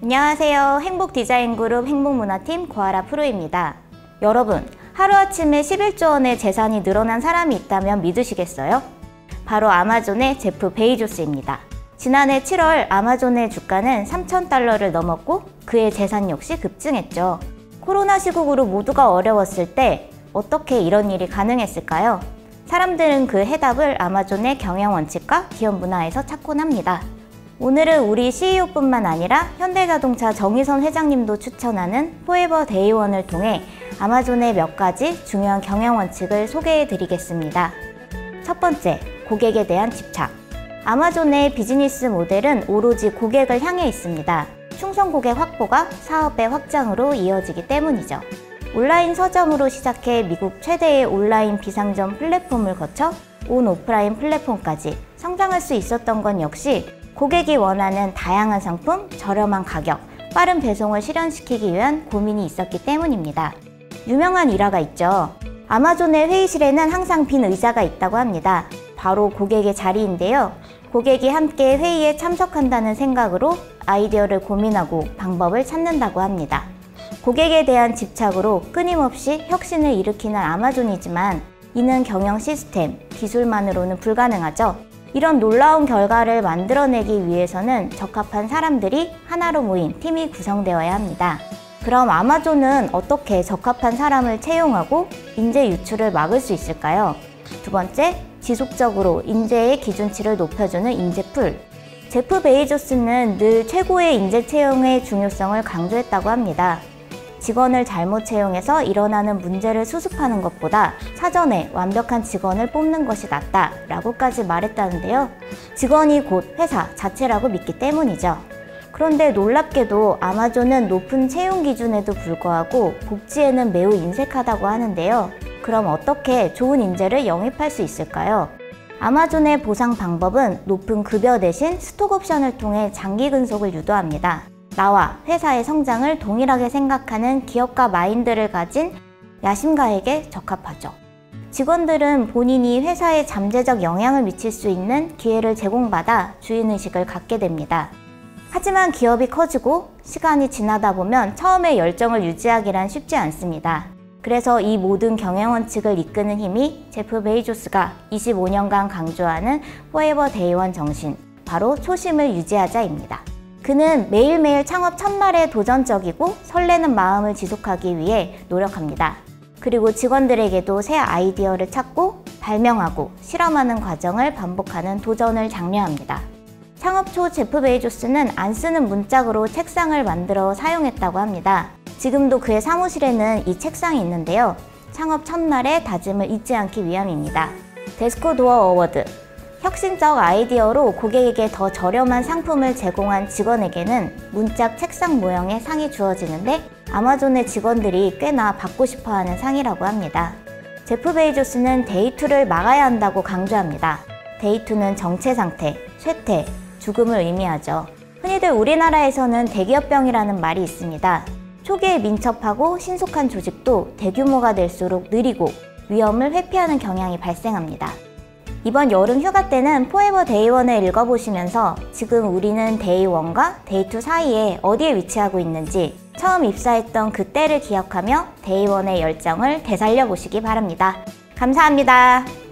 안녕하세요. 행복 디자인 그룹 행복문화팀 고아라 프로입니다. 여러분, 하루아침에 11조 원의 재산이 늘어난 사람이 있다면 믿으시겠어요? 바로 아마존의 제프 베이조스입니다. 지난해 7월 아마존의 주가는 3,000달러를 넘었고 그의 재산 역시 급증했죠. 코로나 시국으로 모두가 어려웠을 때 어떻게 이런 일이 가능했을까요? 사람들은 그 해답을 아마존의 경영 원칙과 기업 문화에서 찾곤 합니다. 오늘은 우리 CEO뿐만 아니라 현대자동차 정의선 회장님도 추천하는 포에버 데이원을 통해 아마존의 몇 가지 중요한 경영 원칙을 소개해 드리겠습니다. 첫 번째, 고객에 대한 집착. 아마존의 비즈니스 모델은 오로지 고객을 향해 있습니다. 충성 고객 확보가 사업의 확장으로 이어지기 때문이죠. 온라인 서점으로 시작해 미국 최대의 온라인 비상점 플랫폼을 거쳐 온 오프라인 플랫폼까지 성장할 수 있었던 건 역시 고객이 원하는 다양한 상품, 저렴한 가격, 빠른 배송을 실현시키기 위한 고민이 있었기 때문입니다. 유명한 일화가 있죠. 아마존의 회의실에는 항상 빈 의자가 있다고 합니다. 바로 고객의 자리인데요. 고객이 함께 회의에 참석한다는 생각으로 아이디어를 고민하고 방법을 찾는다고 합니다. 고객에 대한 집착으로 끊임없이 혁신을 일으키는 아마존이지만 이는 경영 시스템, 기술만으로는 불가능하죠. 이런 놀라운 결과를 만들어내기 위해서는 적합한 사람들이 하나로 모인 팀이 구성되어야 합니다. 그럼 아마존은 어떻게 적합한 사람을 채용하고 인재 유출을 막을 수 있을까요? 두 번째, 지속적으로 인재의 기준치를 높여주는 인재풀. 제프 베이조스는 늘 최고의 인재 채용의 중요성을 강조했다고 합니다. 직원을 잘못 채용해서 일어나는 문제를 수습하는 것보다 사전에 완벽한 직원을 뽑는 것이 낫다 라고까지 말했다는데요. 직원이 곧 회사 자체라고 믿기 때문이죠. 그런데 놀랍게도 아마존은 높은 채용 기준에도 불구하고 복지에는 매우 인색하다고 하는데요. 그럼 어떻게 좋은 인재를 영입할 수 있을까요? 아마존의 보상 방법은 높은 급여 대신 스톡 옵션을 통해 장기 근속을 유도합니다. 나와 회사의 성장을 동일하게 생각하는 기업가 마인드를 가진 야심가에게 적합하죠. 직원들은 본인이 회사에 잠재적 영향을 미칠 수 있는 기회를 제공받아 주인의식을 갖게 됩니다. 하지만 기업이 커지고 시간이 지나다 보면 처음의 열정을 유지하기란 쉽지 않습니다. 그래서 이 모든 경영 원칙을 이끄는 힘이 제프 베이조스가 25년간 강조하는 Forever Day One 정신, 바로 초심을 유지하자입니다. 그는 매일매일 창업 첫날에 도전적이고 설레는 마음을 지속하기 위해 노력합니다. 그리고 직원들에게도 새 아이디어를 찾고 발명하고 실험하는 과정을 반복하는 도전을 장려합니다. 창업 초 제프 베이조스는 안 쓰는 문짝으로 책상을 만들어 사용했다고 합니다. 지금도 그의 사무실에는 이 책상이 있는데요. 창업 첫날의 다짐을 잊지 않기 위함입니다. Desk Door Award 혁신적 아이디어로 고객에게 더 저렴한 상품을 제공한 직원에게는 문짝 책상 모형의 상이 주어지는데 아마존의 직원들이 꽤나 받고 싶어 하는 상이라고 합니다. 제프 베이조스는 Day 2를 막아야 한다고 강조합니다. Day 2는 정체 상태, 쇠퇴, 죽음을 의미하죠. 흔히들 우리나라에서는 대기업병이라는 말이 있습니다. 초기에 민첩하고 신속한 조직도 대규모가 될수록 느리고 위험을 회피하는 경향이 발생합니다. 이번 여름 휴가 때는 포에버 데이원을 읽어보시면서 지금 우리는 Day One과 Day 2 사이에 어디에 위치하고 있는지 처음 입사했던 그때를 기억하며 Day One의 열정을 되살려 보시기 바랍니다. 감사합니다.